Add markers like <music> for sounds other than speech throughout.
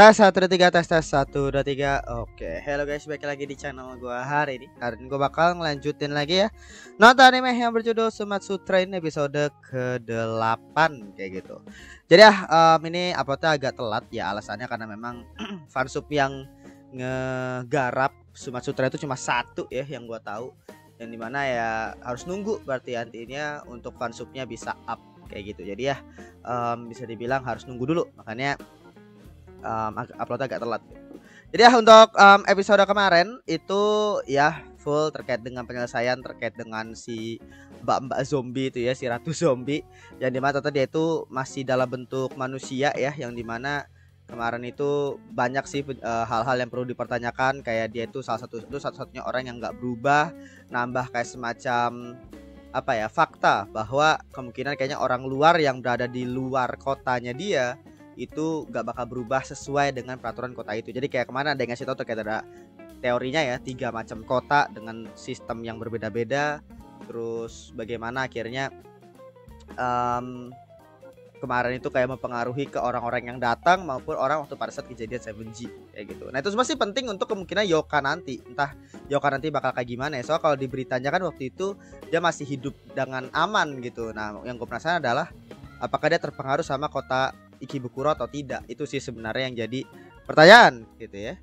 Tes satu dua tiga tes tes. Satu dua tiga. Oke. Hello guys balik lagi di channel gua hari ini. Hari ini gua bakal ngelanjutin lagi ya. Nonton anime yang berjudul Sumatsu Train episode ke-8 Kayak gitu. Jadi ya um, ini uploadnya agak telat ya Alasannya karena memang <clears throat> fansub yang ngegarap Sumatsu Train itu cuma satu ya yang gua tahu. Yang di mana ya harus nunggu berarti artinya untuk fansubnya bisa up kayak gitu. Jadi ya um, bisa dibilang harus nunggu dulu. Makanya um, upload agak telat. Jadi ya untuk um, episode kemarin itu ya full terkait dengan penyelesaian terkait dengan si mbak-mbak zombie itu ya si ratu zombie yang di mana dia itu masih dalam bentuk manusia ya yang di mana kemarin itu banyak sih hal hal-hal yang perlu dipertanyakan kayak dia itu salah satu itu satu-satunya orang yang nggak berubah nambah kayak semacam apa ya fakta bahwa kemungkinan kayaknya orang luar yang berada di luar kotanya dia itu gak bakal berubah sesuai dengan peraturan kota itu. Jadi kayak ke mana ada yang ngasih tahu terkait ada teorinya ya tiga macam kota dengan sistem yang berbeda-beda. Terus bagaimana akhirnya um, kemarin itu kayak mempengaruhi ke orang-orang yang datang maupun orang waktu pada saat kejadian 7G kayak gitu. Nah itu masih penting untuk kemungkinan Yoka nanti. Entah Yoka nanti bakal kayak gimana ya. Soal kalau diberitanya kan waktu itu dia masih hidup dengan aman gitu. Nah yang gue penasaran adalah apakah dia terpengaruh sama kota Ikibukuro atau tidak. Itu sih sebenarnya yang jadi pertanyaan gitu ya.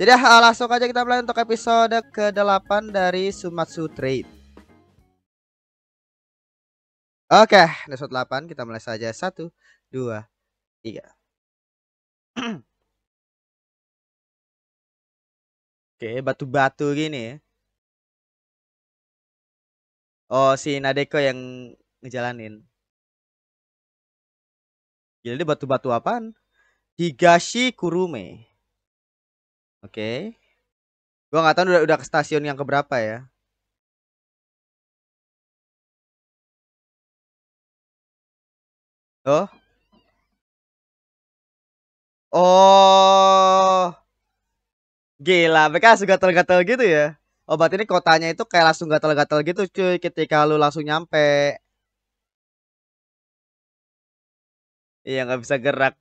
Jadi uh, langsung aja kita mulai untuk episode ke-8 dari Sumatsu Trade. Oke, episode 8 kita mulai saja. 1 2 3 Oke, batu-batu gini ya. Oh, si Nadeko yang ngejalanin. Ini batu-batu apaan? Higashi Kurume. Oke. Okay. Gua nggak tahu udah udah ke stasiun yang keberapa ya. Oh. Oh. Gila, mereka langsung gatel-gatel gitu ya. Oh, ini kotanya itu kayak langsung gatel-gatel gitu cuy ketika lu langsung nyampe. Iya nggak bisa gerak.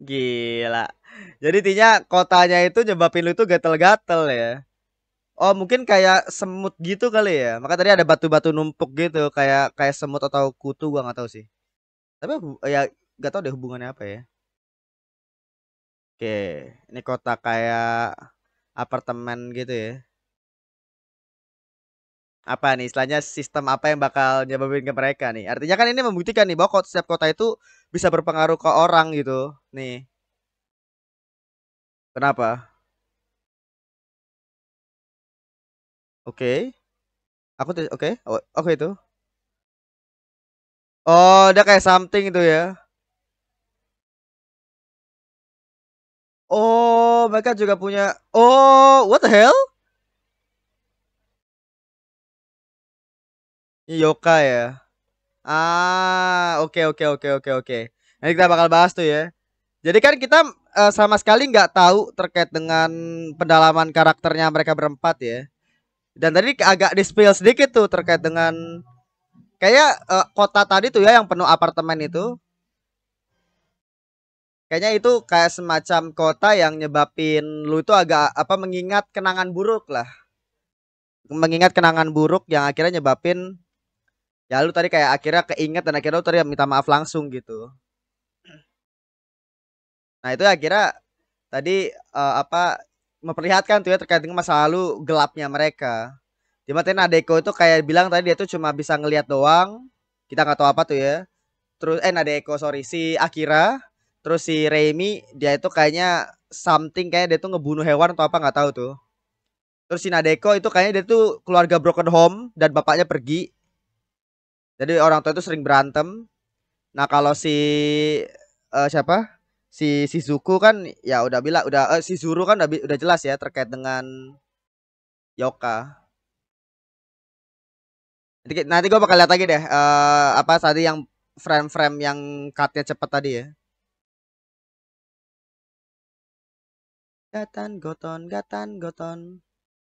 Gila. Jadi intinya kotanya itu nyebabin lu itu gatel-gatel ya. Oh mungkin kayak semut gitu kali ya. Maka tadi ada batu-batu numpuk gitu kayak kayak semut atau kutu gua nggak tahu sih. Tapi ya nggak tahu deh hubungannya apa ya. Oke, ini kota kayak apartemen gitu ya apa nih istilahnya sistem apa yang bakal nyebabin ke mereka nih? Artinya kan ini membuktikan nih bahwa setiap kota itu bisa berpengaruh ke orang gitu nih. Kenapa? Oke. Okay. aku tuh oke okay. oh, oke okay, itu. Oh udah kayak something itu ya. Oh mereka juga punya oh what the hell Yoka ya. Ah, oke okay, oke okay, oke okay, oke oke. Nanti kita bakal bahas tuh ya. Jadi kan kita uh, sama sekali nggak tahu terkait dengan pendalaman karakternya mereka berempat ya. Dan tadi agak dispel sedikit tuh terkait dengan kayak uh, kota tadi tuh ya yang penuh apartemen itu. Kayaknya itu kayak semacam kota yang nyebabin lu itu agak apa mengingat kenangan buruk lah. Mengingat kenangan buruk yang akhirnya nyebabin ya lu tadi kayak akhirnya keinget dan akhirnya lu tadi minta maaf langsung gitu. Nah itu akhirnya tadi uh, apa memperlihatkan tuh ya terkait dengan masa lalu gelapnya mereka. Di mana Nadeko itu kayak bilang tadi dia tuh cuma bisa ngelihat doang kita nggak tahu apa tuh ya. Terus eh Nadeko sorry si Akira terus si Reimi dia itu kayaknya something kayak dia tuh ngebunuh hewan atau apa nggak tahu tuh. Terus si Nadeko itu kayaknya dia tuh keluarga broken home dan bapaknya pergi jadi orang tua itu sering berantem. Nah, kalau si uh, siapa? Si si Zuku kan ya udah bilang udah uh, si Zuru kan udah udah jelas ya terkait dengan Yoka. Nanti, nanti gue bakal lihat lagi deh uh, apa tadi yang frame-frame yang cutnya cepet tadi ya. Gatan goton, gatan goton,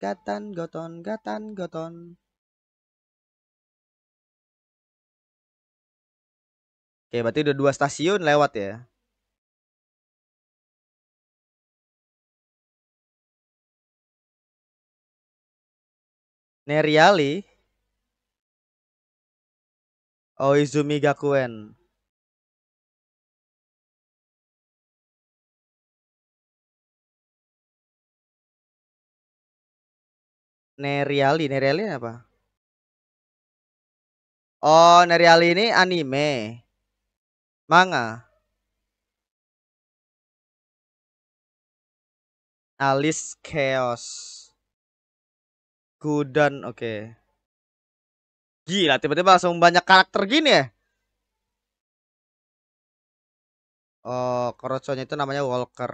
gatan goton, gatan goton. Oke, berarti udah dua stasiun lewat ya. Neriali. Oh, Izumi Gakuen. Neriali, Neriali apa? Oh, Neriali ini anime. Manga. Alice Chaos. Gudan, oke. Okay. Gila, tiba-tiba langsung banyak karakter gini ya. Oh, Koroconya itu namanya Walker.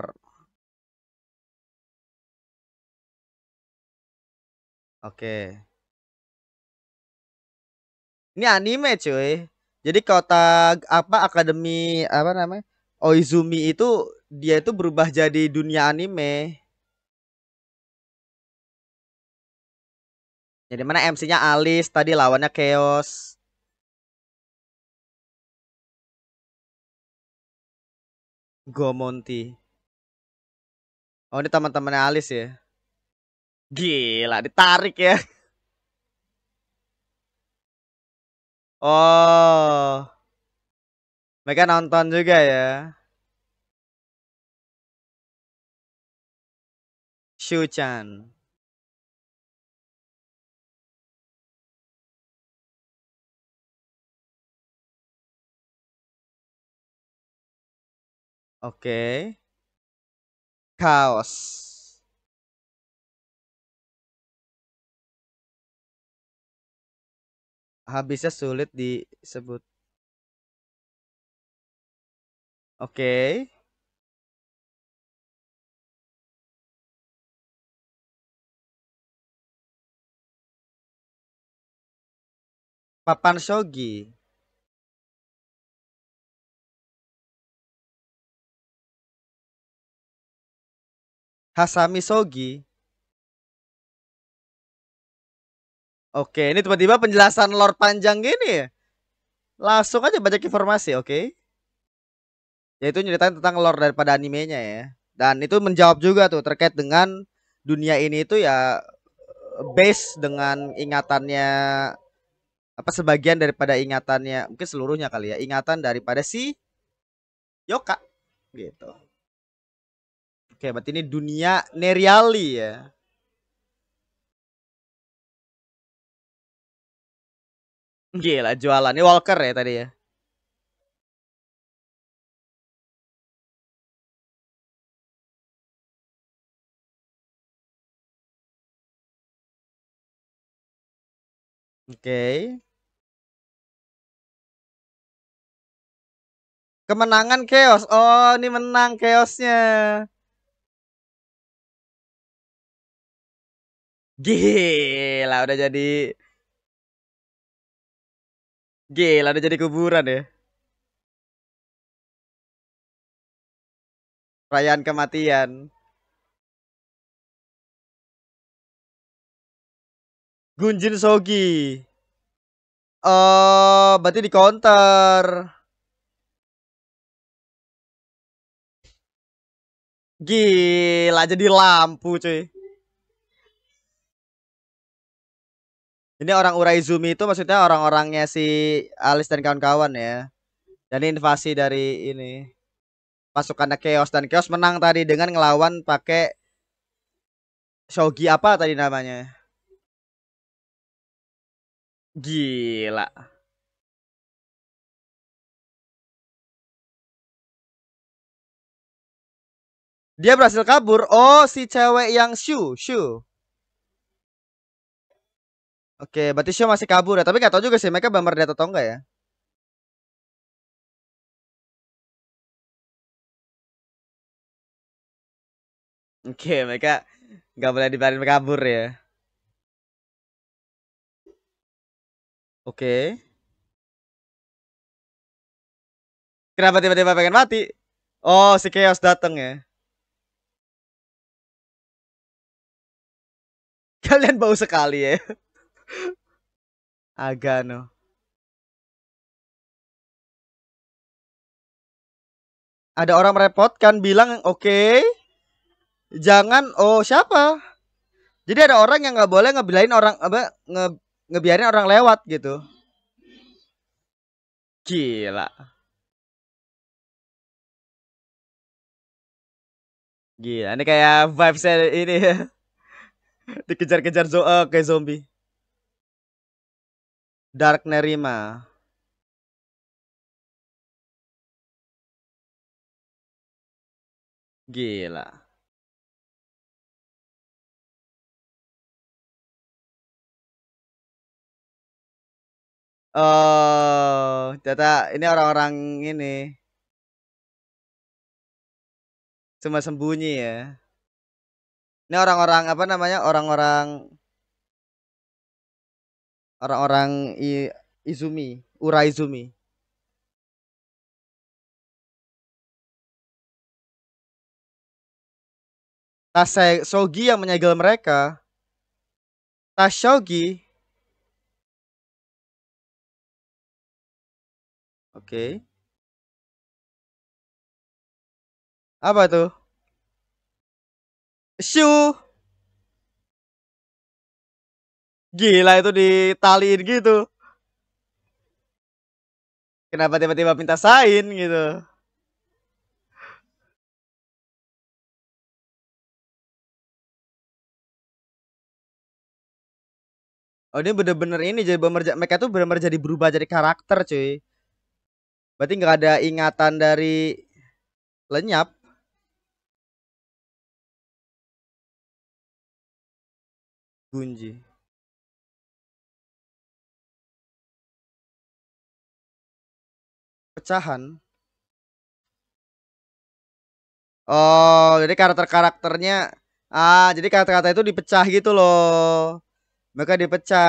Oke. Ini anime cuy. Jadi kota apa akademi apa namanya? Oizumi itu dia itu berubah jadi dunia anime. Jadi mana MC-nya Alice, tadi lawannya Chaos. Gomonti. Oh, ini teman-temannya Alice ya. Gila, ditarik ya. Oh. Mereka nonton juga ya. Shu-chan. Oke. Okay. Chaos. Habisnya sulit disebut. Oke. Papan Shogi. Hasami Shogi. Oke, ini tiba-tiba penjelasan lore panjang gini ya. Langsung aja banyak informasi, oke. Yaitu nyeritain tentang lore daripada animenya ya. Dan itu menjawab juga tuh terkait dengan dunia ini itu ya base dengan ingatannya apa sebagian daripada ingatannya mungkin seluruhnya kali ya ingatan daripada si Yoka gitu. Oke, berarti ini dunia Neriali ya. Gila jualan. Ini Walker ya tadi ya. Oke. Okay. Kemenangan chaos. Oh, ini menang chaosnya. Gila, udah jadi Gila udah jadi kuburan ya. Perayaan kematian. Gunjin Sogi. Oh, berarti di counter. Gila jadi lampu cuy. Ini orang Uraizumi itu maksudnya orang-orangnya si Alice dan kawan-kawan ya. Dan invasi dari ini pasukan Chaos dan Chaos menang tadi dengan ngelawan pakai Shogi apa tadi namanya? Gila. Dia berhasil kabur. Oh, si cewek yang Shu, Shu. Oke, berarti Show masih kabur ya. Tapi gak tau juga sih mereka benar dead atau enggak ya. Oke, mereka nggak boleh dibiarin kabur ya. Oke. Kenapa tiba-tiba pengen mati? Oh, si Chaos dateng ya. <laughs> Kalian bau sekali ya. Agano ada orang merepotkan bilang oke okay, jangan. Oh siapa? Jadi ada orang yang nggak boleh ngebilain orang apa nge, ngebiarin orang lewat gitu. Gila. Gila ini kayak vibes ini. <laughs> Dikejar-kejar zo uh, kayak zombie Dark Nerima Gila. Oh, ternyata ini orang-orang ini. Cuma sembunyi ya. Ini orang-orang apa namanya? Orang-orang orang-orang Izumi, Ura Izumi. Sogi yang menyegel mereka. Tashogi. Oke. Okay. Apa tuh? Shu. Gila itu ditaliin gitu. Kenapa tiba-tiba minta sain gitu? Oh ini bener-bener ini jadi bener mereka tuh bener-bener jadi berubah jadi karakter cuy. Berarti nggak ada ingatan dari lenyap. Gunji. Pecahan. Oh, jadi karakter-karakternya ah, jadi kata-kata itu dipecah gitu loh. Maka dipecah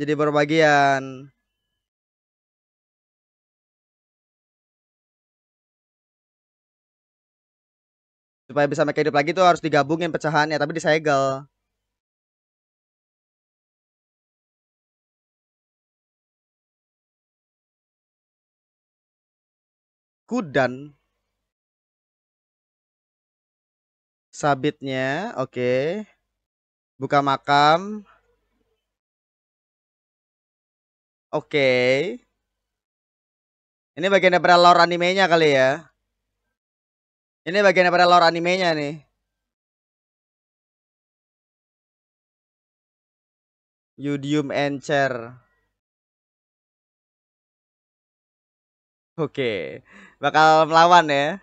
jadi berbagian. Supaya bisa mereka hidup lagi tuh harus digabungin pecahannya tapi disegel. Kudan Sabitnya, oke. Okay. Buka makam. Oke. Okay. Ini bagian daripada lore animenya kali ya. Ini bagian daripada lore animenya nih. Yudium Encher. Oke. Bakal melawan ya.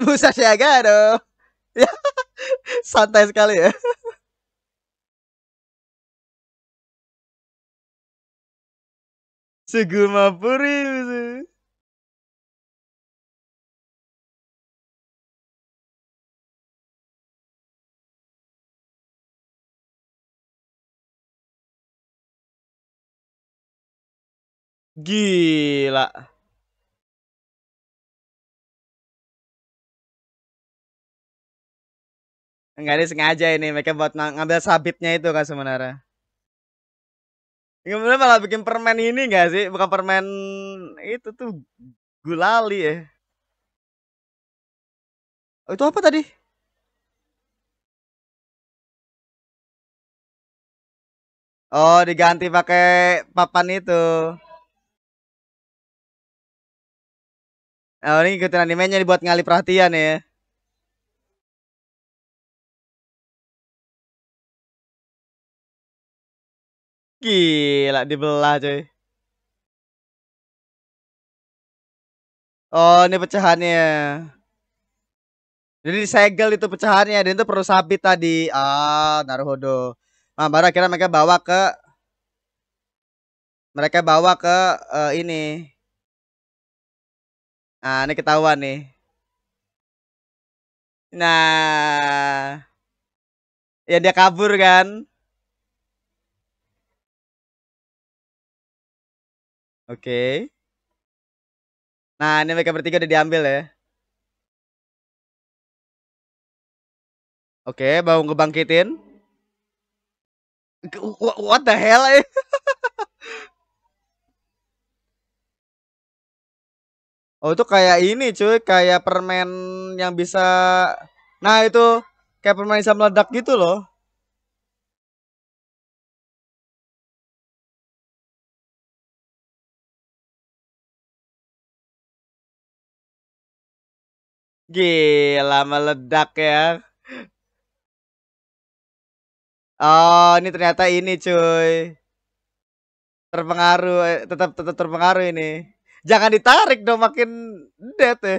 Busa siaga dong. <laughs> Ya. Santai sekali ya. Suguma Puri. Gila. Enggak ini sengaja ini mereka buat ng ngambil sabitnya itu kan sebenarnya. Kemudian malah bikin permen ini enggak sih? Bukan permen itu tuh gulali ya. Oh, itu apa tadi? Oh, diganti pakai papan itu. Oh, ini ikutin animenya dibuat ngalih perhatian ya. Gila dibelah coy. Oh ini pecahannya. Jadi disegel itu pecahannya dan itu perlu sabit tadi. Ah, Naruhodo. Nah, baru akhirnya mereka bawa ke mereka bawa ke uh, ini. Nah, ini ketahuan nih. Nah. Ya dia kabur kan? Oke. Nah, ini mereka bertiga udah diambil ya. Oke, mau ngebangkitin. What the hell? <laughs> oh itu kayak ini cuy, kayak permen yang bisa Nah itu kayak permen bisa meledak gitu loh. Gila meledak ya. Oh, ini ternyata ini cuy. Terpengaruh, eh, tetap tetap terpengaruh ini. Jangan ditarik dong makin dead ya.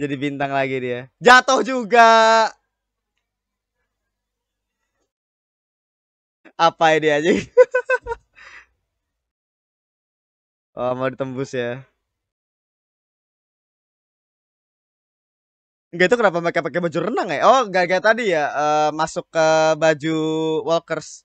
Jadi bintang lagi dia. Jatuh juga. Apa ini aja? <laughs> oh, mau ditembus ya. Enggak itu kenapa mereka pakai baju renang ya? Oh, enggak kayak tadi ya, uh, masuk ke baju walkers.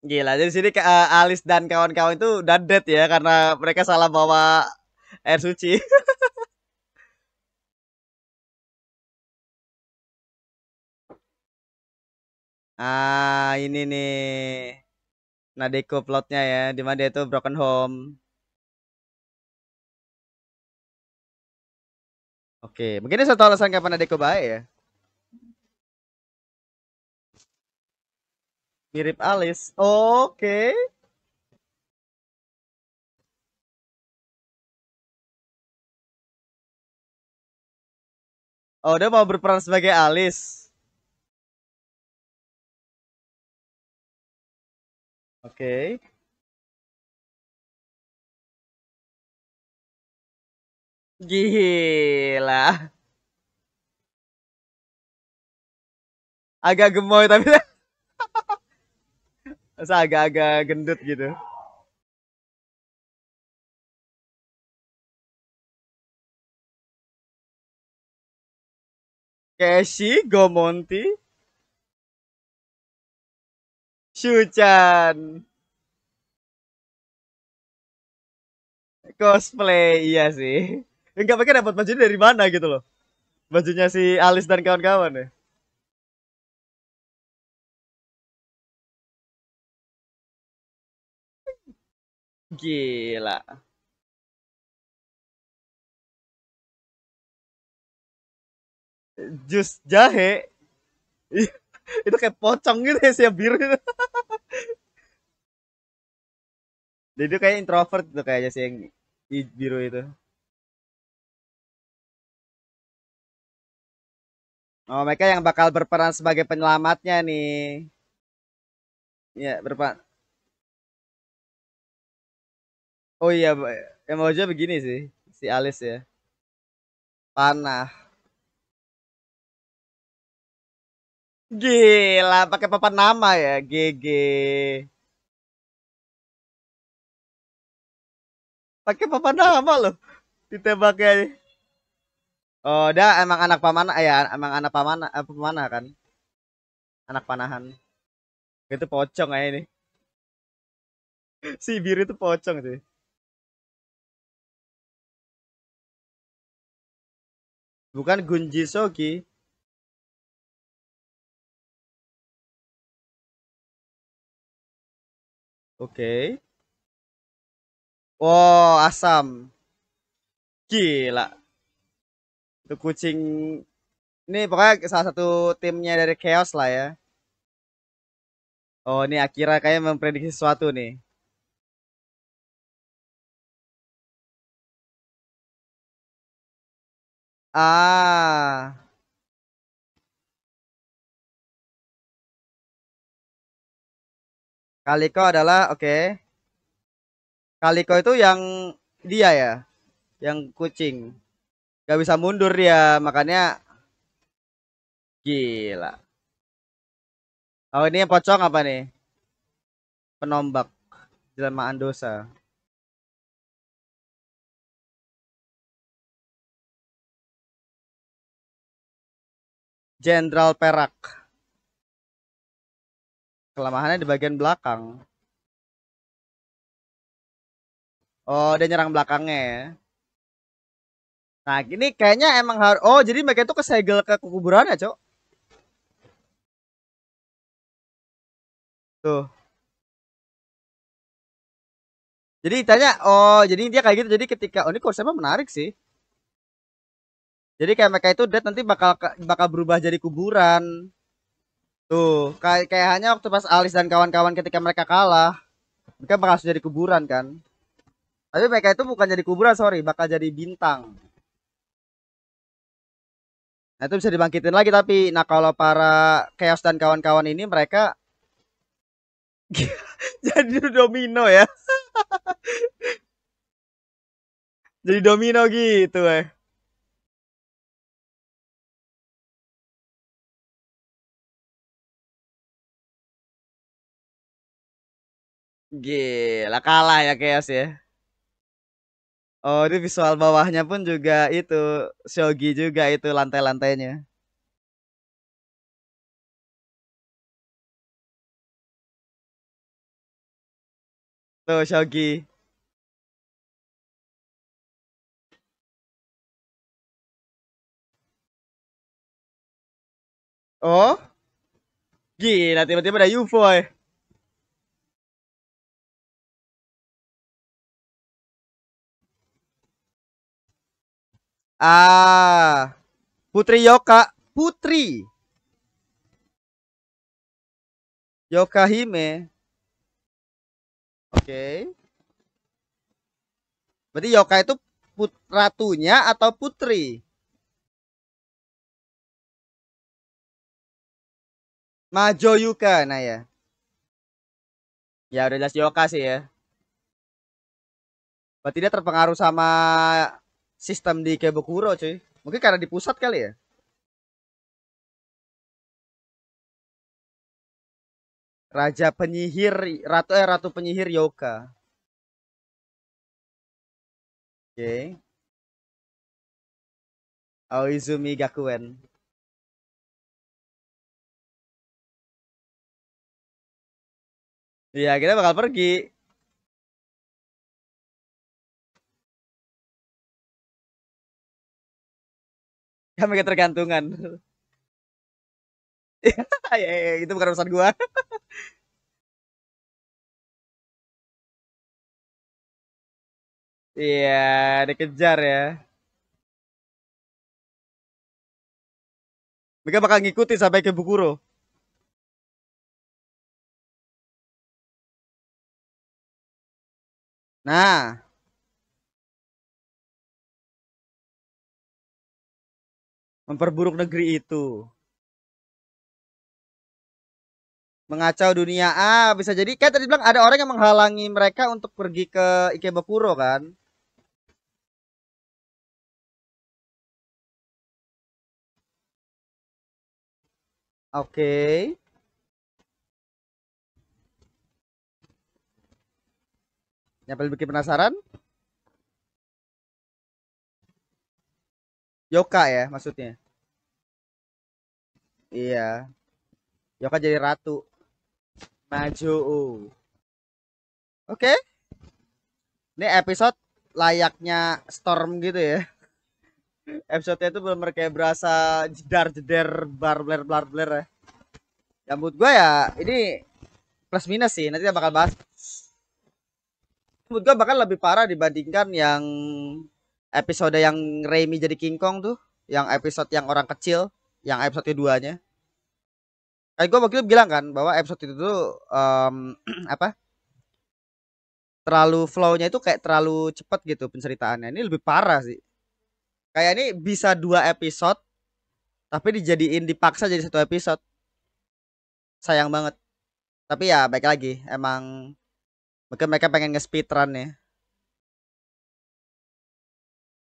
Gila, jadi sini uh, Alis dan kawan-kawan itu udah dead ya karena mereka salah bawa air suci. <laughs> ah, ini nih. Nadeko plotnya ya, di mana dia itu broken home. Oke, mungkin satu alasan kenapa Nadeko baik ya. Mirip Alice. Oke. Oh, dia mau berperan sebagai Alice. Oke. Gila. Agak gemoy tapi <laughs> Masa agak-agak gendut gitu. Keshi Gomonti Shuchan cosplay iya sih enggak pakai dapat baju dari mana gitu loh bajunya si Alis dan kawan-kawan ya Gila. Jus jahe. <laughs> itu kayak pocong gitu ya siap biru <laughs> itu. Jadi kayak introvert tuh kayaknya sih yang biru itu. Oh, mereka yang bakal berperan sebagai penyelamatnya nih. Ya, berperan Oh iya, emoji begini sih, si Alice ya. Panah. Gila, pakai papan nama ya, GG. Pakai papan nama loh, ditembaknya. Oh, dia emang anak pamanah ya, emang anak pamanah, eh, pamanah kan? Anak panahan. Itu pocong aja ini. <laughs> si biru itu pocong sih. Bukan Gunji Sogi. Oke. Okay. Wow, asam. Gila. Kucing ini pokoknya salah satu timnya dari Chaos lah ya. Oh, ini Akira kayak memprediksi sesuatu nih. Ah. Kaliko adalah oke. Okay. Kaliko itu yang dia ya, yang kucing. Gak bisa mundur dia, makanya gila. Oh ini yang pocong apa nih? Penombak jelmaan dosa. Jenderal Perak. Kelemahannya di bagian belakang. Oh, dia nyerang belakangnya ya. Nah, ini kayaknya emang harus Oh, jadi mereka itu kesegel ke kuburan ya, Cok? Tuh. Jadi tanya, oh, jadi dia kayak gitu. Jadi ketika oh ini konsepnya menarik sih. Jadi kayak mereka itu dead nanti bakal bakal berubah jadi kuburan. Tuh, kayak kayak hanya waktu pas Alis dan kawan-kawan ketika mereka kalah, mereka bakal jadi kuburan kan. Tapi mereka itu bukan jadi kuburan, sorry, bakal jadi bintang. Nah itu bisa dibangkitin lagi tapi nah kalau para Chaos dan kawan-kawan ini mereka <laughs> jadi domino ya. <laughs> jadi domino gitu eh. Gila kalah ya Chaos ya. Oh, ini visual bawahnya pun juga itu shogi juga itu lantai-lantainya. Tuh shogi. Oh? Gila, tiba-tiba ada UFO eh. Ah, Putri Yoka, Putri Yoka Hime. Oke. Okay. Berarti Yoka itu put ratunya atau putri? Majo Yuka, nah ya. Ya udah jelas Yoka sih ya. Berarti dia terpengaruh sama sistem di Kebokuro cuy. Mungkin karena di pusat kali ya. Raja penyihir ratu eh ratu penyihir Yoka. Oke. Okay. Aoizumi Gakuen. Iya, kita bakal pergi. Kami ketergantungan. ya, ya, ya, itu bukan urusan gua. <laughs> Iya, dikejar ya. Mereka bakal ngikuti sampai ke Bukuro. Nah, memperburuk negeri itu. Mengacau dunia. Ah, bisa jadi kayak tadi bilang ada orang yang menghalangi mereka untuk pergi ke Ikebukuro kan? Oke. Okay. Yang paling bikin penasaran? Yoka ya maksudnya. Iya. Yoka jadi ratu. Maju. Oke. Okay. Ini episode layaknya Storm gitu ya. Episode itu belum kayak berasa jedar jeder bar bler blar bler ya. Ya menurut gue ya ini plus minus sih. Nanti kita bakal bahas. Menurut gue bahkan lebih parah dibandingkan yang episode yang Remy jadi King Kong tuh, yang episode yang orang kecil, yang episode keduanya. Kayak gue waktu itu bilang kan bahwa episode itu tuh um, <clears throat> apa? Terlalu flow-nya itu kayak terlalu cepet gitu penceritaannya. Ini lebih parah sih. Kayak ini bisa dua episode tapi dijadiin dipaksa jadi satu episode. Sayang banget. Tapi ya baik lagi, emang mungkin mereka pengen nge-speed run ya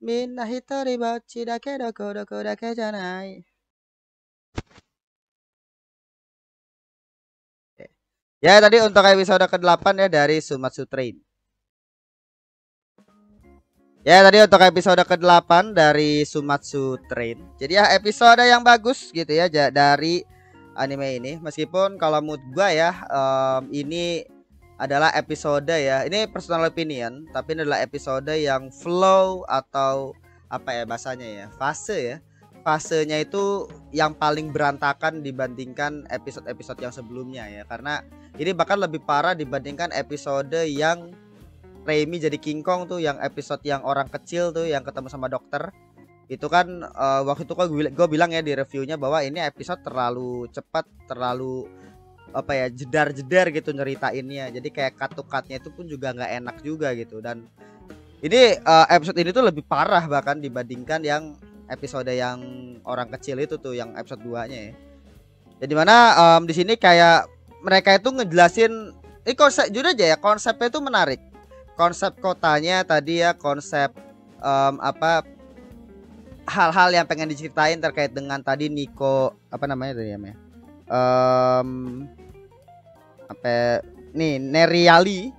みんな一人ぼっちだけど孤独だけじゃない Ya tadi untuk episode ke-8 ya dari Sumatsu Train Ya tadi untuk episode ke-8 dari Sumatsu Train Jadi ya episode yang bagus gitu ya dari anime ini Meskipun kalau mood gua ya um, ini adalah episode ya. Ini personal opinion Tapi ini adalah episode yang flow atau apa ya bahasanya ya Fase ya. Fasenya itu yang paling berantakan dibandingkan episode-episode yang sebelumnya ya. Karena ini bahkan lebih parah dibandingkan episode yang Remy jadi King Kong tuh yang episode yang orang kecil tuh yang ketemu sama dokter. Itu kan uh, waktu itu gue bilang ya di reviewnya bahwa ini episode terlalu cepat terlalu apa ya jedar-jedar gitu nyeritainnya. Jadi kayak katukatnya itu pun juga nggak enak juga gitu. Dan ini uh, episode ini tuh lebih parah bahkan dibandingkan yang episode yang orang kecil itu tuh yang episode 2 nya ya. Jadi mana um, di sini kayak mereka itu ngejelasin ini konsep jujur aja ya konsepnya itu menarik. Konsep kotanya tadi ya konsep um, apa hal-hal yang pengen diceritain terkait dengan tadi Niko apa namanya tadi ya um, apa nih Neriali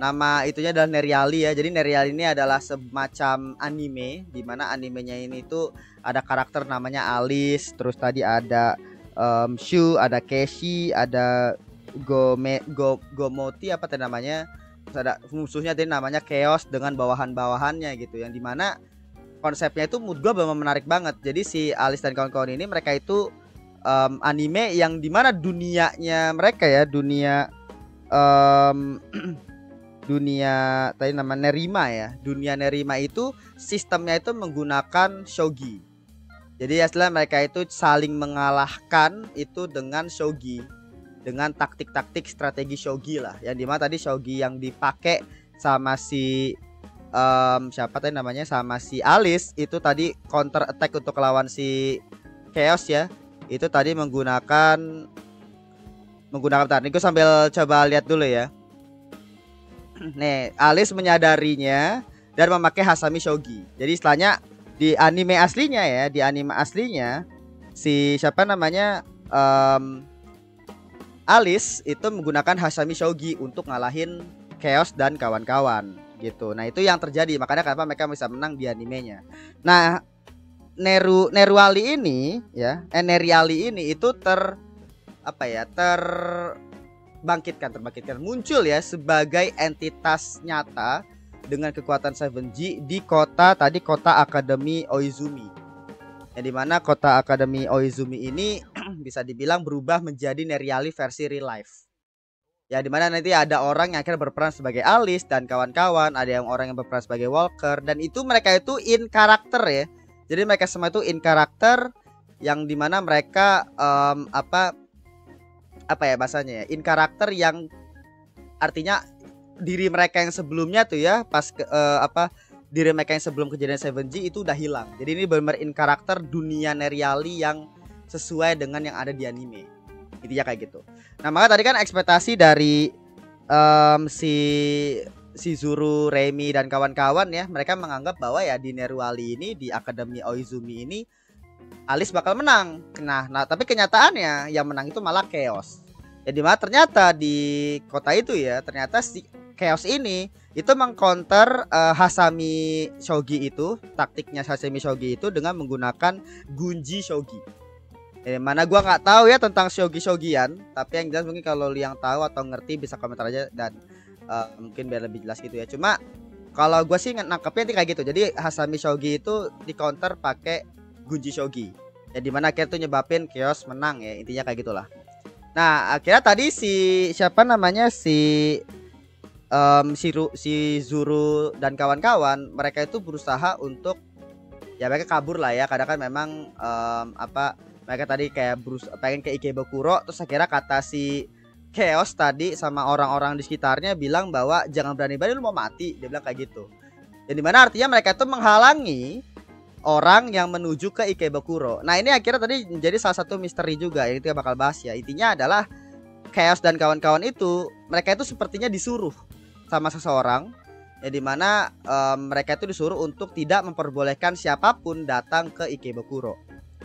nama itunya adalah Neriali ya. Jadi Neriali ini adalah semacam anime di mana animenya ini itu ada karakter namanya Alice terus tadi ada um, Shu ada Keshi ada Gome Go Gomoti apa tadi namanya? Ada musuhnya tadi namanya chaos dengan bawahan-bawahannya gitu yang di mana konsepnya itu mood gue memang menarik banget. Jadi si Alice dan kawan-kawan ini mereka itu um, anime yang di mana dunianya mereka ya dunia um, <clears throat> dunia tadi nama Nerima ya. Dunia Nerima itu sistemnya itu menggunakan shogi. Jadi setelah mereka itu saling mengalahkan itu dengan shogi. Dengan taktik-taktik strategi shogi lah. Yang di mana tadi shogi yang dipakai sama si um, siapa tadi namanya? Sama si Alice itu tadi counter attack untuk lawan si Chaos ya itu tadi menggunakan menggunakan nih gue sambil coba lihat dulu ya nih Alice menyadarinya dan memakai Hasami Shogi jadi istilahnya di anime aslinya ya di anime aslinya si siapa namanya um, Alice itu menggunakan Hasami Shogi untuk ngalahin Chaos dan kawan-kawan gitu. Nah, itu yang terjadi. Makanya kenapa mereka bisa menang di animenya. Nah, Neru Neruali ini ya, eh, Neriali ini itu ter apa ya? ter bangkitkan terbangkitkan muncul ya sebagai entitas nyata dengan kekuatan 7G di kota tadi kota Akademi Oizumi. Yang di mana kota Akademi Oizumi ini <clears throat> bisa dibilang berubah menjadi Neriali versi real life. Ya di mana nanti ada orang yang akhirnya berperan sebagai Alice dan kawan-kawan, ada yang orang yang berperan sebagai Walker dan itu mereka itu in karakter ya. Jadi mereka semua itu in karakter yang di mana mereka um, apa apa ya bahasanya ya in karakter yang artinya diri mereka yang sebelumnya tuh ya pas ke, uh, apa diri mereka yang sebelum kejadian 7G itu udah hilang. Jadi ini benar-benar in karakter dunia Neriali yang sesuai dengan yang ada di anime gitu ya kayak gitu nah maka tadi kan ekspektasi dari um, si si Zuru, Remy dan kawan-kawan ya mereka menganggap bahwa ya di Neruali ini di Akademi Oizumi ini Alice bakal menang. Nah, nah tapi kenyataannya yang menang itu malah Chaos. Jadi mana ternyata di kota itu ya ternyata si Chaos ini itu mengcounter uh, Hasami Shogi itu taktiknya Hasami Shogi itu dengan menggunakan Gunji Shogi. Eh, mana gua nggak tahu ya tentang shogi shogian, tapi yang jelas mungkin kalau yang tahu atau ngerti bisa komentar aja dan uh, mungkin biar lebih jelas gitu ya. Cuma kalau gua sih nangkepnya kayak gitu. Jadi Hasami Shogi itu di counter pakai Gunji Shogi. Ya di mana akhirnya tuh nyebabin Chaos menang ya intinya kayak gitulah. Nah akhirnya tadi si siapa namanya si um, si, Ru, si Zuru dan kawan-kawan mereka itu berusaha untuk ya mereka kabur lah ya. Kadang kan memang um, apa mereka tadi kayak Bruce pengen ke Ikebukuro terus akhirnya kata si Chaos tadi sama orang-orang di sekitarnya bilang bahwa jangan berani-berani lu mau mati dia bilang kayak gitu Jadi mana artinya mereka itu menghalangi orang yang menuju ke Ikebukuro. Nah, ini akhirnya tadi menjadi salah satu misteri juga yang kita bakal bahas ya. Intinya adalah Chaos dan kawan-kawan itu mereka itu sepertinya disuruh sama seseorang ya di mana um, mereka itu disuruh untuk tidak memperbolehkan siapa pun datang ke Ikebukuro.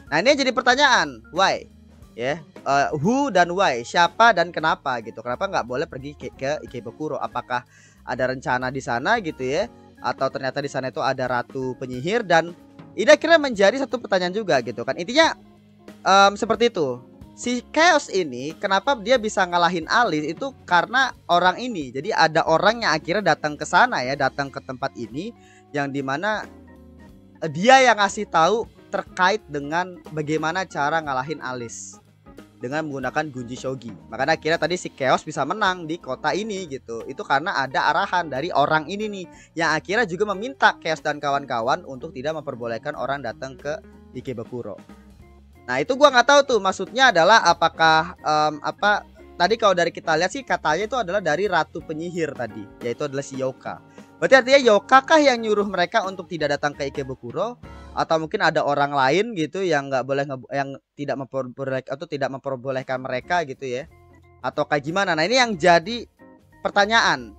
Nah ini jadi pertanyaan, why? Ya, uh, who dan why? Siapa dan kenapa gitu? Kenapa nggak boleh pergi ke, ke Ikebukuro? Apakah ada rencana di sana gitu ya? Atau ternyata di sana itu ada ratu penyihir dan ini akhirnya menjadi satu pertanyaan juga gitu kan? Intinya um, seperti itu si Chaos ini kenapa dia bisa ngalahin Alice itu karena orang ini. Jadi ada orang yang akhirnya datang ke sana ya, datang ke tempat ini yang di mana eh, dia yang ngasih tahu terkait dengan bagaimana cara ngalahin Alice dengan menggunakan Gunji Shogi. Makanya akhirnya tadi si Chaos bisa menang di kota ini gitu. Itu karena ada arahan dari orang ini nih yang akhirnya juga meminta Chaos dan kawan-kawan untuk tidak memperbolehkan orang datang ke Ikebukuro. Nah itu gua nggak tahu tuh maksudnya adalah apakah um, apa tadi kalau dari kita lihat sih katanya itu adalah dari ratu penyihir tadi yaitu adalah si Yoka. Berarti artinya Yoka kah yang nyuruh mereka untuk tidak datang ke Ikebukuro atau mungkin ada orang lain gitu yang nggak boleh yang tidak memperbolehkan atau tidak memperbolehkan mereka gitu ya. Atau kayak gimana? Nah ini yang jadi pertanyaan.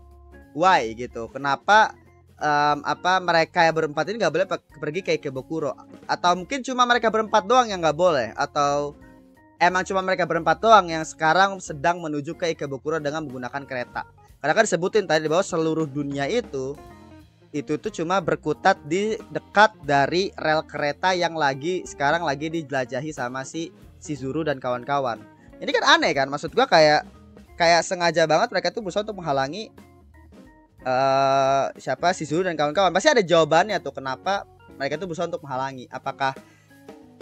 Why gitu? Kenapa um, apa mereka yang berempat ini nggak boleh pergi ke Ikebukuro? Atau mungkin cuma mereka berempat doang yang nggak boleh? Atau emang cuma mereka berempat doang yang sekarang sedang menuju ke Ikebukuro dengan menggunakan kereta? Karena kan disebutin tadi bahwa seluruh dunia itu itu tuh cuma berkutat di dekat dari rel kereta yang lagi sekarang lagi dijelajahi sama si si Zuru dan kawan-kawan. Ini kan aneh kan? Maksud gua kayak kayak sengaja banget mereka tuh berusaha untuk menghalangi uh, siapa? Si Zulu dan kawan-kawan. Pasti ada jawabannya tuh kenapa mereka tuh berusaha untuk menghalangi. Apakah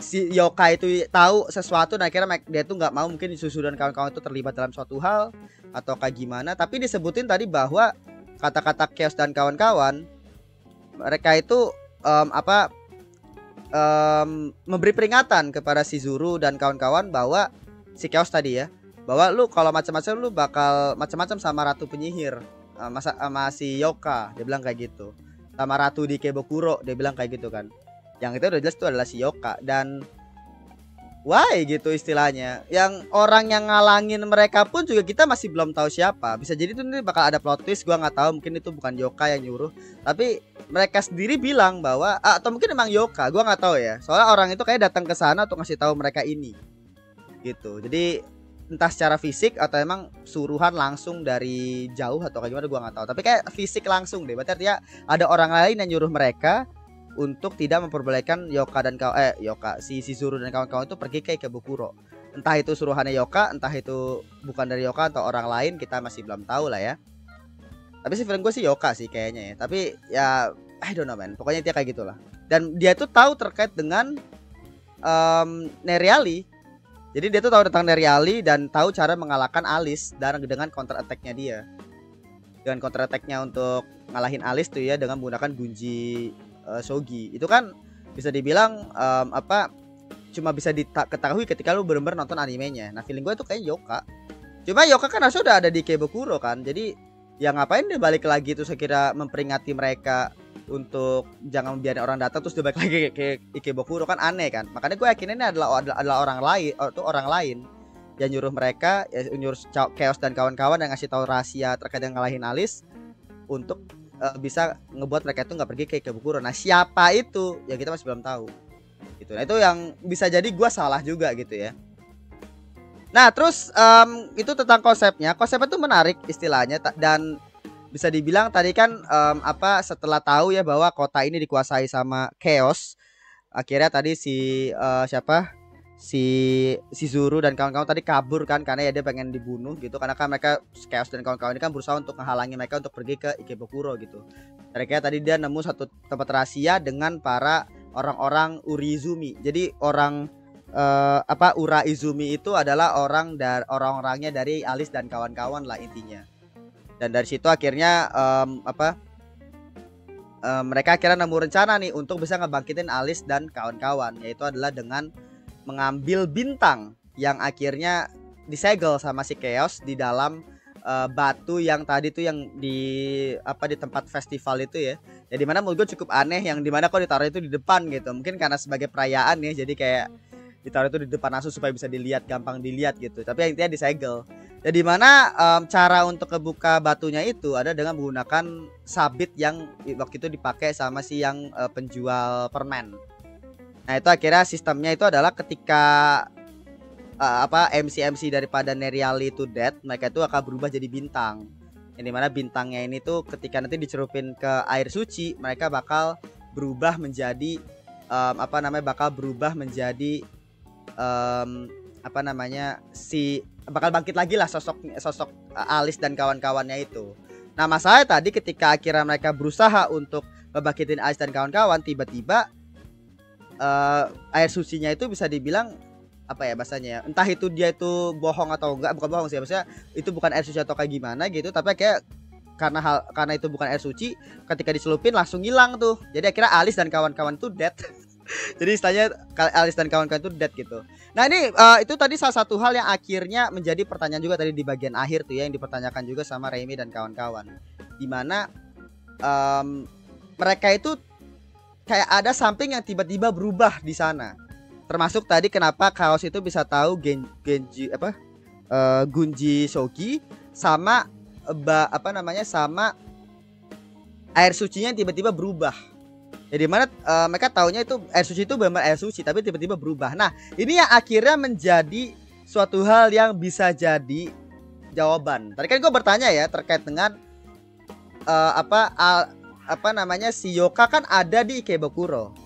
si Yoka itu tahu sesuatu dan akhirnya dia tuh nggak mau mungkin Susu dan kawan-kawan itu terlibat dalam suatu hal atau kayak gimana? Tapi disebutin tadi bahwa kata-kata Chaos dan kawan-kawan mereka itu um, apa um, memberi peringatan kepada si Zuru dan kawan-kawan bahwa si Chaos tadi ya bahwa lu kalau macam-macam lu bakal macam-macam sama ratu penyihir uh, masa sama si Yoka dia bilang kayak gitu. Sama ratu di Kebokuro dia bilang kayak gitu kan. Yang itu udah jelas itu adalah si Yoka dan why? Gitu istilahnya. Yang orang yang ngalangin mereka pun juga kita masih belum tahu siapa. Bisa jadi tuh ini bakal ada plot twist gua nggak tahu. Mungkin itu bukan Yoka yang nyuruh. Tapi mereka sendiri bilang bahwa ah, atau mungkin emang Yoka gua nggak tahu ya. Soalnya orang itu kayak datang ke sana untuk ngasih tahu mereka ini. Gitu. Jadi entah secara fisik atau emang suruhan langsung dari jauh atau kayak gimana gua nggak tahu. Tapi kayak fisik langsung deh. Berarti artinya ada orang lain yang nyuruh mereka untuk tidak memperbolehkan Yoka dan kau eh Yoka si si Zuru dan kawan-kawan itu pergi ke Ikebukuro entah itu suruhannya Yoka entah itu bukan dari Yoka atau orang lain kita masih belum tahu lah ya. Tapi sih film gue sih Yoka sih kayaknya ya. Tapi ya I don't know man. Pokoknya dia kayak gitulah. Dan dia tuh tahu terkait dengan um, Neriali jadi dia tuh tahu tentang dari Ali dan tahu cara mengalahkan Alice dan dengan counter attack-nya dia. Dengan counter attack-nya untuk ngalahin Alice tuh ya dengan menggunakan Gunji uh, Shogi. Itu kan bisa dibilang um, apa cuma bisa diketahui ketika lu benar-benar nonton animenya. Nah, feeling gue tuh kayak Yoka. Cuma Yoka kan harusnya udah ada di Kebokuro kan. Jadi ya ngapain dia balik lagi tuh saya kira memperingati mereka untuk jangan membiarkan orang datang terus dia balik lagi ke, ke Ikebukuro kan aneh kan makanya gue yakin ini adalah adalah, adalah orang lain itu orang lain yang nyuruh mereka ya, nyuruh chaos dan kawan-kawan yang ngasih tahu rahasia terkait dengan ngalahin Alis untuk uh, bisa ngebuat mereka itu nggak pergi ke Ikebukuro. Nah siapa itu? Ya kita masih belum tahu. Gitu. Nah itu yang bisa jadi gue salah juga gitu ya. Nah, terus um, itu tentang konsepnya. Konsepnya itu menarik istilahnya dan bisa dibilang tadi kan um, apa setelah tahu ya bahwa kota ini dikuasai sama chaos akhirnya tadi si uh, siapa si si Zuru dan kawan-kawan tadi kabur kan karena ya dia pengen dibunuh gitu karena kan mereka chaos dan kawan-kawan ini kan berusaha untuk menghalangi mereka untuk pergi ke Ikebukuro gitu. Mereka tadi dia nemu satu tempat rahasia dengan para orang-orang Urizumi. Jadi orang uh, apa Ura Izumi itu adalah orang dari orang-orangnya dari Alice dan kawan-kawan lah intinya dan dari situ akhirnya um, apa um, mereka akhirnya nemu rencana nih untuk bisa ngebangkitin Alice dan kawan-kawan yaitu adalah dengan mengambil bintang yang akhirnya disegel sama si Chaos di dalam uh, batu yang tadi tuh yang di apa di tempat festival itu ya. Ya di mana menurut gue cukup aneh yang di mana kok ditaruh itu di depan gitu. Mungkin karena sebagai perayaan ya jadi kayak ditaruh itu di depan asu supaya bisa dilihat gampang dilihat gitu. Tapi intinya disegel. Ya mana um, cara untuk kebuka batunya itu ada dengan menggunakan sabit yang waktu itu dipakai sama si yang uh, penjual permen nah itu akhirnya sistemnya itu adalah ketika uh, apa MC MC daripada Neriali itu dead mereka itu akan berubah jadi bintang yang di mana bintangnya ini tuh ketika nanti dicerupin ke air suci mereka bakal berubah menjadi um, apa namanya bakal berubah menjadi um, apa namanya si bakal bangkit lagi lah sosok sosok Alis dan kawan-kawannya itu. Nah masalahnya tadi ketika akhirnya mereka berusaha untuk membangkitin Alis dan kawan-kawan tiba-tiba uh, air sucinya itu bisa dibilang apa ya bahasanya ya entah itu dia itu bohong atau enggak bukan bohong sih maksudnya itu bukan air suci atau kayak gimana gitu tapi kayak karena hal karena itu bukan air suci ketika diselupin langsung hilang tuh jadi akhirnya Alis dan kawan-kawan tuh dead <laughs> Jadi istilahnya Alice dan kawan-kawan itu dead gitu. Nah ini uh, itu tadi salah satu hal yang akhirnya menjadi pertanyaan juga tadi di bagian akhir tuh ya yang dipertanyakan juga sama Remy dan kawan-kawan. Di mana um, mereka itu kayak ada samping yang tiba-tiba berubah di sana. Termasuk tadi kenapa Chaos itu bisa tahu Gen Genji apa uh, Gunji Shogi sama ba, apa namanya sama air sucinya tiba-tiba berubah jadi mana uh, mereka taunya itu air suci itu benar air suci tapi tiba-tiba berubah. Nah, ini yang akhirnya menjadi suatu hal yang bisa jadi jawaban. Tadi kan gue bertanya ya terkait dengan uh, apa al, apa namanya si Yoka kan ada di Ikebukuro.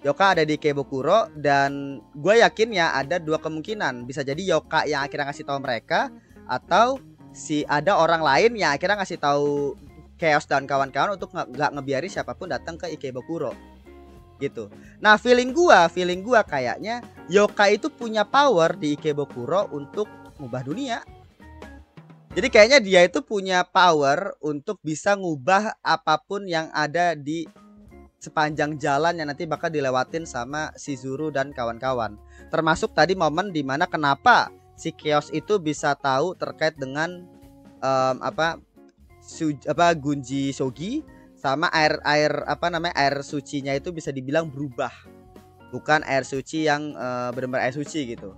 Yoka ada di Ikebukuro dan gue yakin ya ada dua kemungkinan. Bisa jadi Yoka yang akhirnya ngasih tahu mereka atau si ada orang lain yang akhirnya ngasih tahu Chaos dan kawan-kawan untuk nggak ngebiarin siapa pun datang ke Ikebukuro gitu. Nah feeling gua, feeling gua kayaknya Yoka itu punya power di Ikebukuro untuk ngubah dunia. Jadi kayaknya dia itu punya power untuk bisa ngubah apa pun yang ada di sepanjang jalan yang nanti bakal dilewatin sama si Zuru dan kawan-kawan. Termasuk tadi momen di mana kenapa si Chaos itu bisa tahu terkait dengan um, apa su, apa Gunji Sogi sama air air apa namanya air sucinya itu bisa dibilang berubah bukan air suci yang uh, benar-benar air suci gitu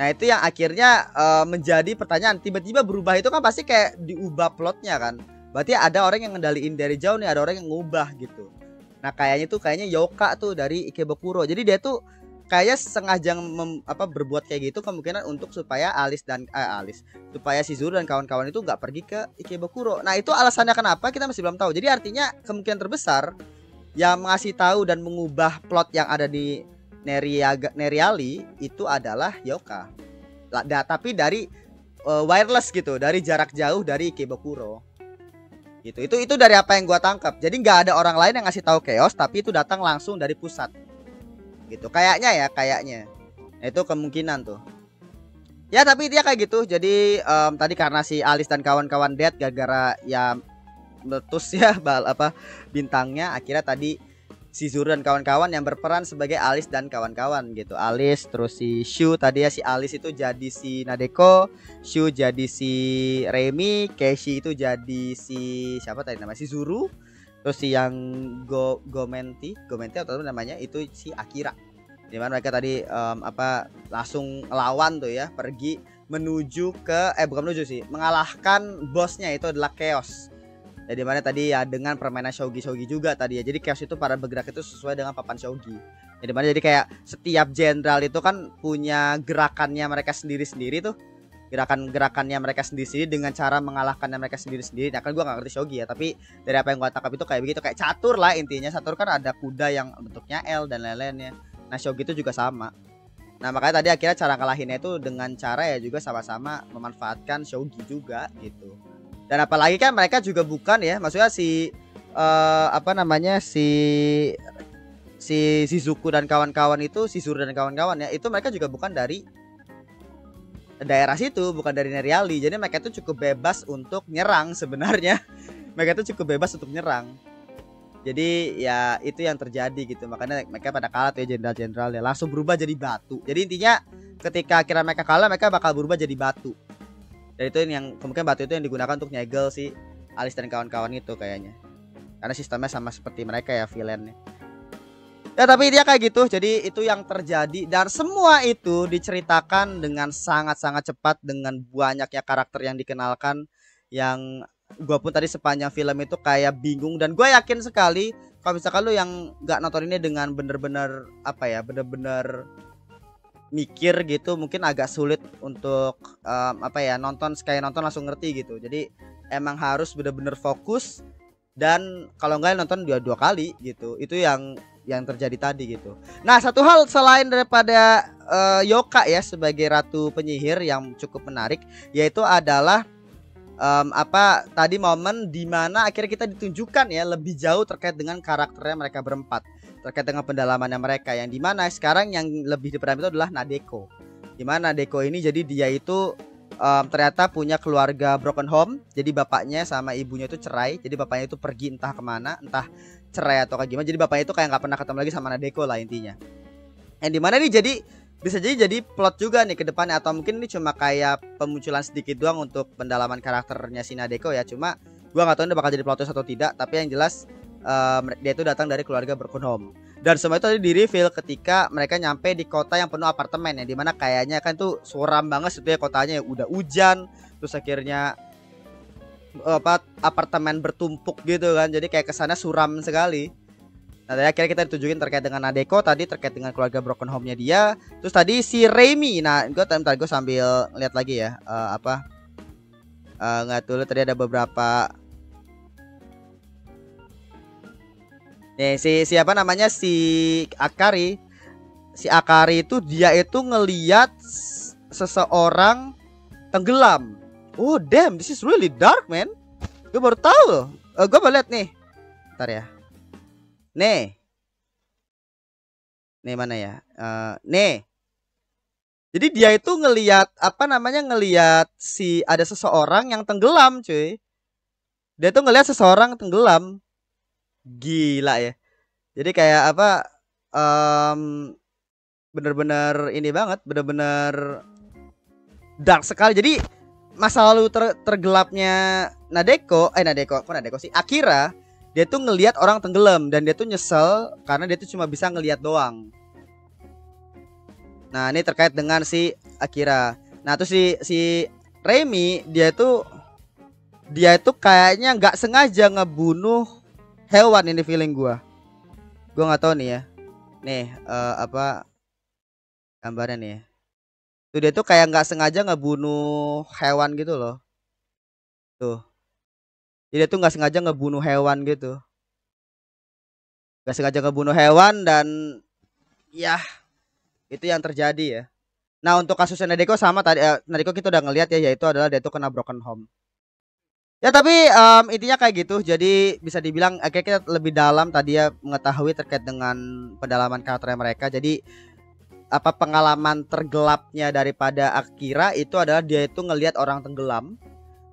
nah itu yang akhirnya uh, menjadi pertanyaan tiba-tiba berubah itu kan pasti kayak diubah plotnya kan berarti ada orang yang ngendaliin dari jauh nih ada orang yang ngubah gitu nah kayaknya tuh kayaknya Yoka tuh dari Ikebukuro jadi dia tuh kayaknya sengaja mem, apa berbuat kayak gitu kemungkinan untuk supaya Alis dan eh, Alis supaya si Zuru dan kawan-kawan itu nggak pergi ke Ikebukuro. Nah itu alasannya kenapa kita masih belum tahu. Jadi artinya kemungkinan terbesar yang mengasih tahu dan mengubah plot yang ada di Neriaga, Neriali itu adalah Yoka. Da, tapi dari uh, wireless gitu, dari jarak jauh dari Ikebukuro. Gitu. Itu itu dari apa yang gua tangkap. Jadi nggak ada orang lain yang ngasih tahu Chaos, tapi itu datang langsung dari pusat gitu kayaknya ya kayaknya nah, itu kemungkinan tuh ya tapi dia kayak gitu jadi um, tadi karena si Alis dan kawan-kawan dead gara-gara ya meletus ya <laughs> bal apa bintangnya akhirnya tadi si Zuru dan kawan-kawan yang berperan sebagai Alis dan kawan-kawan gitu. Alis terus si Shu tadi ya si Alis itu jadi si Nadeko, Shu jadi si Remy, Keshi itu jadi si siapa tadi namanya si Zuru, terus si yang Go Gomenti Gomenti atau namanya itu si Akira di mana mereka tadi um, apa langsung lawan tuh ya pergi menuju ke eh bukan menuju sih mengalahkan bosnya itu adalah Chaos jadi mana tadi ya dengan permainan shogi shogi juga tadi ya jadi chaos itu para bergerak itu sesuai dengan papan shogi jadi mana jadi kayak setiap jenderal itu kan punya gerakannya mereka sendiri sendiri tuh gerakan-gerakannya mereka sendiri-sendiri dengan cara mengalahkannya mereka sendiri-sendiri. Nah kan gue gak ngerti shogi ya, tapi dari apa yang gue tangkap itu kayak begitu, kayak catur lah intinya. Catur kan ada kuda yang bentuknya L dan lain-lainnya. Nah shogi itu juga sama. Nah makanya tadi akhirnya cara kalahinnya itu dengan cara ya juga sama-sama memanfaatkan shogi juga gitu. Dan apalagi kan mereka juga bukan ya, maksudnya si uh, apa namanya si si Shizuku dan kawan-kawan itu, si Suru dan kawan-kawan ya, itu mereka juga bukan dari daerah situ bukan dari Neriali. Jadi mereka itu cukup bebas untuk nyerang sebenarnya. <laughs> Mereka itu cukup bebas untuk nyerang. Jadi ya itu yang terjadi gitu makanya mereka pada kalah tuh ya jenderal-jenderal ya. Langsung berubah jadi batu. Jadi intinya ketika akhirnya mereka kalah mereka bakal berubah jadi batu dan itu yang kemungkinan batu itu yang digunakan untuk nyegel si Alis dan kawan-kawan itu kayaknya. Karena sistemnya sama seperti mereka ya villainnya. Ya tapi dia kayak gitu. Jadi itu yang terjadi. Dan semua itu diceritakan dengan sangat-sangat cepat dengan banyaknya karakter yang dikenalkan yang gue pun tadi sepanjang film itu kayak bingung. Dan gue yakin sekali kalau misalkan lu yang nggak nonton ini dengan bener-bener apa ya bener-bener mikir gitu mungkin agak sulit untuk um, apa ya nonton kayak nonton langsung ngerti gitu. Jadi emang harus bener-bener fokus dan kalau enggak nonton dua dua kali gitu. Itu yang yang terjadi tadi gitu. Nah satu hal selain daripada uh, Yoka ya sebagai ratu penyihir yang cukup menarik yaitu adalah um, apa tadi momen di mana akhirnya kita ditunjukkan ya lebih jauh terkait dengan karakternya mereka berempat terkait dengan pendalamannya mereka. Yang di mana sekarang yang lebih diperhatikan itu adalah Nadeko. Di mana Nadeko ini jadi dia itu um, ternyata punya keluarga broken home. Jadi bapaknya sama ibunya itu cerai. Jadi bapaknya itu pergi entah ke mana entah cerai atau kayak gimana. Jadi bapaknya itu kayak nggak pernah ketemu lagi sama Nadeko lah intinya. Yang di mana ini jadi bisa jadi jadi plot juga nih ke depannya. Atau mungkin ini cuma kayak pemunculan sedikit doang untuk pendalaman karakternya si Nadeko ya. Cuma gua nggak tahu ini bakal jadi plot twist atau tidak. Tapi yang jelas uh, dia itu datang dari keluarga broken home dan semua itu tadi di reveal ketika mereka nyampe di kota yang penuh apartemen ya di mana kayaknya kan tuh suram banget sebetulnya kotanya ya udah hujan terus akhirnya apa apartemen bertumpuk gitu kan jadi kayak ke sana suram sekali Nah, tadi akhirnya kita ditunjukin terkait dengan Adeko tadi terkait dengan keluarga broken home-nya dia. Terus tadi si Remy. Nah, gue tadi gue sambil lihat lagi ya uh, apa uh, nggak dulu tadi ada beberapa Nih si siapa namanya si Akari. Si Akari itu dia itu ngeliat seseorang tenggelam. Oh damn, this is really dark man. Gue baru tahu. Uh, gue baru lihat nih. Ntar ya. Nih. Nih mana ya? Uh, nih. Jadi dia itu ngeliat apa namanya ngeliat si ada seseorang yang tenggelam, cuy. Dia tuh ngeliat seseorang tenggelam gila ya. Jadi kayak apa um, bener-bener ini banget bener-bener dark sekali. Jadi masa lalu ter tergelapnya Nadeko eh Nadeko kok Nadeko sih? Akira dia tuh ngelihat orang tenggelam dan dia tuh nyesel karena dia tuh cuma bisa ngelihat doang. Nah ini terkait dengan si Akira. Nah tuh si si Remy dia tuh dia itu kayaknya nggak sengaja ngebunuh hewan ini feeling gua. Gua nggak tahu nih ya. Nih uh, apa gambarnya nih ya. tuh dia tuh kayak nggak sengaja ngebunuh hewan gitu loh. Tuh. Jadi tuh nggak sengaja ngebunuh hewan gitu. Nggak sengaja ngebunuh hewan dan ya itu yang terjadi ya. Nah untuk kasusnya Nadeko sama tadi eh, Nadeko kita udah ngeliat ya yaitu adalah dia tuh kena broken home Ya tapi um, intinya kayak gitu. Jadi bisa dibilang akhirnya kita lebih dalam tadi ya mengetahui terkait dengan pendalaman karakter mereka. Jadi apa pengalaman tergelapnya daripada Akira itu adalah dia itu ngelihat orang tenggelam.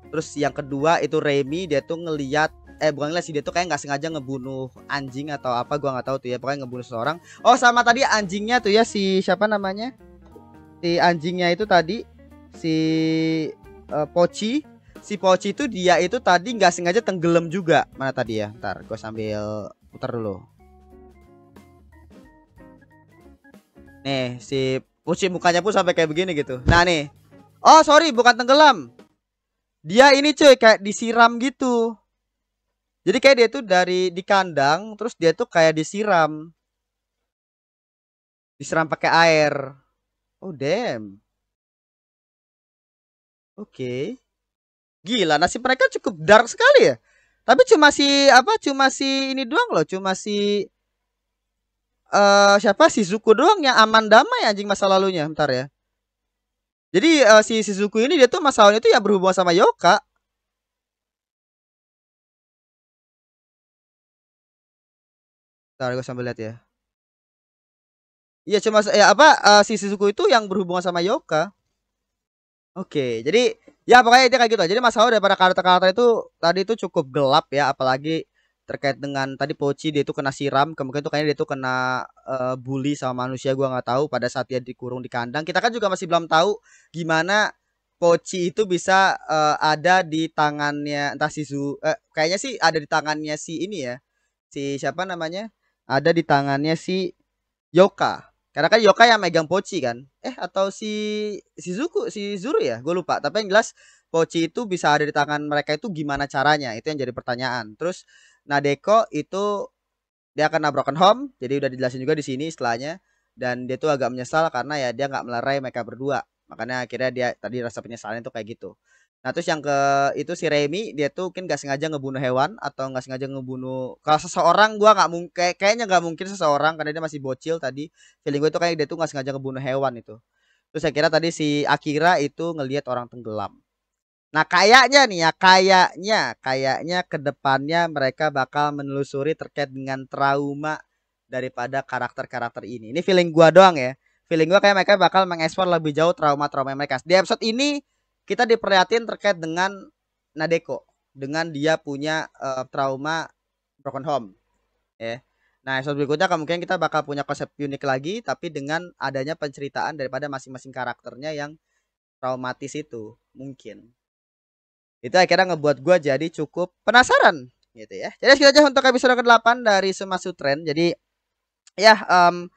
Terus yang kedua itu Remy dia tuh ngelihat eh bukan ngeliat sih dia tuh kayak nggak sengaja ngebunuh anjing atau apa gua nggak tahu tuh ya pokoknya ngebunuh seseorang. Oh sama tadi anjingnya tuh ya si siapa namanya? Si anjingnya itu tadi si uh, Pochi si Poci itu dia itu tadi nggak sengaja tenggelam juga. Mana tadi ya? Ntar gue sambil putar dulu. Nih si Poci mukanya pun sampai kayak begini gitu. Nah nih. Oh sorry bukan tenggelam. Dia ini cuy kayak disiram gitu. Jadi kayak dia tuh dari di kandang terus dia tuh kayak disiram. Disiram pakai air. Oh damn. Oke. Okay. Gila, nasib mereka cukup dark sekali ya. Tapi cuma si apa? Cuma si ini doang loh, cuma si uh, siapa si Zuko doang yang aman damai anjing masa lalunya. Bentar ya. Jadi uh, si Zuko ini dia tuh masalahnya itu ya berhubungan sama Yoka. Bentar gue sambil lihat ya. Iya cuma ya apa uh, si Shizuku itu yang berhubungan sama Yoka. Oke, jadi ya pokoknya itu kayak gitu jadi masalah daripada karakter-karakter itu tadi itu cukup gelap ya apalagi terkait dengan tadi Poci dia itu kena siram kemungkinan itu kayaknya dia itu kena uh, bully sama manusia gua nggak tahu pada saat dia dikurung di kandang kita kan juga masih belum tahu gimana Pochi itu bisa uh, ada di tangannya entah si Zu uh, kayaknya sih ada di tangannya si ini ya. Si siapa namanya? Ada di tangannya si Yoka. Karena kan Yoka yang megang Pochi kan. Eh atau si si Zuku, si Zuru ya? Gue lupa. Tapi yang jelas Pochi itu bisa ada di tangan mereka itu gimana caranya? Itu yang jadi pertanyaan. Terus Nadeko itu dia akan broken home. Jadi udah dijelasin juga di sini istilahnya. Dan dia tuh agak menyesal karena ya dia nggak melerai mereka berdua makanya akhirnya dia tadi rasa penyesalan itu kayak gitu nah terus yang ke itu si Remy dia tuh mungkin gak sengaja ngebunuh hewan atau nggak sengaja ngebunuh kalau seseorang gua nggak mungkin kayak, kayaknya nggak mungkin seseorang karena dia masih bocil tadi feeling gue itu kayak dia tuh nggak sengaja ngebunuh hewan itu terus saya kira tadi si Akira itu ngelihat orang tenggelam Nah kayaknya nih ya kayaknya kayaknya ke depannya mereka bakal menelusuri terkait dengan trauma daripada karakter-karakter ini. Ini feeling gua doang ya feeling gue kayak mereka bakal mengekspor lebih jauh trauma-trauma mereka. Di episode ini kita diperlihatin terkait dengan Nadeko dengan dia punya uh, trauma broken home. Ya. Nah, episode berikutnya kemungkinan kita bakal punya konsep unik lagi tapi dengan adanya penceritaan daripada masing-masing karakternya yang traumatis itu mungkin. Itu akhirnya ngebuat gue jadi cukup penasaran gitu ya. Jadi segitu aja untuk episode ke-8 dari Semasu Trend. Jadi ya um,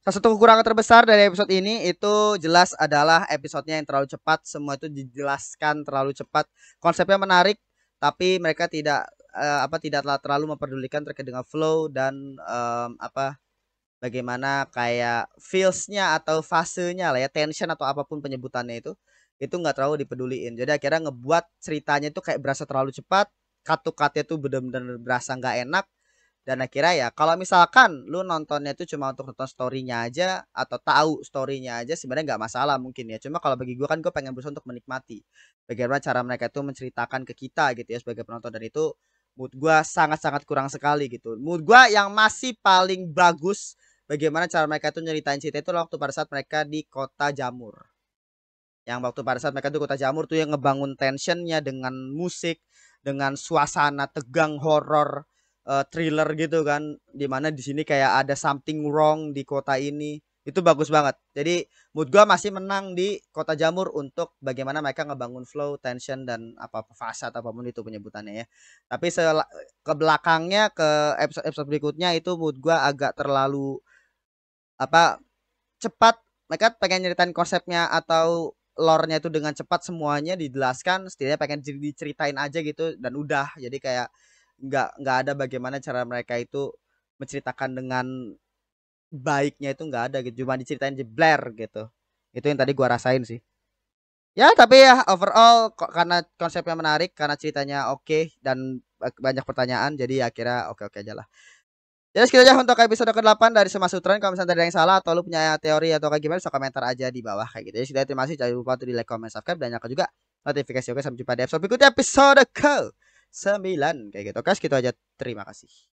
Salah satu kekurangan terbesar dari episode ini itu jelas adalah episodenya yang terlalu cepat. Semua itu dijelaskan terlalu cepat. Konsepnya menarik, tapi mereka tidak uh, apa tidak terlalu memperdulikan terkait dengan flow dan um, apa bagaimana kayak feelsnya atau fasenya lah ya tension atau apa pun penyebutannya itu itu nggak terlalu dipeduliin. Jadi akhirnya ngebuat ceritanya itu kayak berasa terlalu cepat. Katu-katnya tuh benar-benar berasa nggak enak dan akhirnya ya kalau misalkan lu nontonnya itu cuma untuk nonton storynya aja atau tahu storynya aja sebenarnya nggak masalah mungkin ya. Cuma kalau bagi gue kan gue pengen berusaha untuk menikmati bagaimana cara mereka itu menceritakan ke kita gitu ya sebagai penonton. Dan itu mood gue sangat-sangat kurang sekali gitu. Mood gue yang masih paling bagus bagaimana cara mereka itu nyeritain cerita itu waktu pada saat mereka di kota Jamur. Yang waktu pada saat mereka di kota Jamur tuh yang ngebangun tensionnya dengan musik dengan suasana tegang horor uh, thriller gitu kan di mana di sini kayak ada something wrong di kota ini. Itu bagus banget. Jadi mood gua masih menang di kota jamur untuk bagaimana mereka ngebangun flow tension dan apa atau apa pun itu penyebutannya ya. Tapi ke belakangnya ke episode episode berikutnya itu mood gua agak terlalu apa cepat. Mereka pengen nyeritain konsepnya atau lore-nya itu dengan cepat semuanya dijelaskan. Setidaknya pengen diceritain aja gitu dan udah. Jadi kayak nggak nggak ada bagaimana cara mereka itu menceritakan dengan baiknya itu nggak ada gitu cuma diceritain di Blair gitu itu yang tadi gua rasain sih ya tapi ya overall kok karena konsepnya menarik karena ceritanya oke okay, dan banyak pertanyaan jadi ya kira oke oke aja lah jadi sekian aja untuk episode ke-8 dari Semua Sutran. Kalau misalnya ada yang salah atau lu punya teori atau kayak gimana, bisa komentar aja di bawah kayak gitu. Jadi sudah terima kasih. Jangan lupa untuk di like, comment, subscribe. Dan nyalakan juga notifikasi. Oke, sampai jumpa di episode berikutnya episode ke 9 kayak gitu. Oke, segitu aja. Terima kasih.